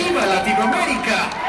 ¡Viva Latinoamérica!